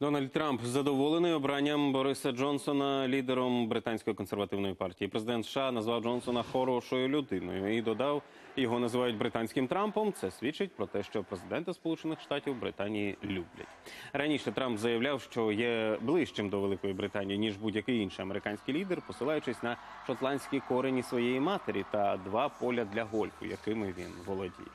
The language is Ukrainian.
Дональд Трамп задоволений обранням Бориса Джонсона лідером британської консервативної партії. Президент США назвав Джонсона хорошою людиною і додав, його називають британським Трампом. Це свідчить про те, що президента Сполучених Штатів Британії люблять. Раніше Трамп заявляв, що є ближчим до Великої Британії ніж будь-який інший американський лідер, посилаючись на шотландські корені своєї матері та два поля для гольфу, якими він володіє.